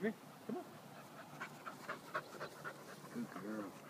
Come here. Come on. Good girl.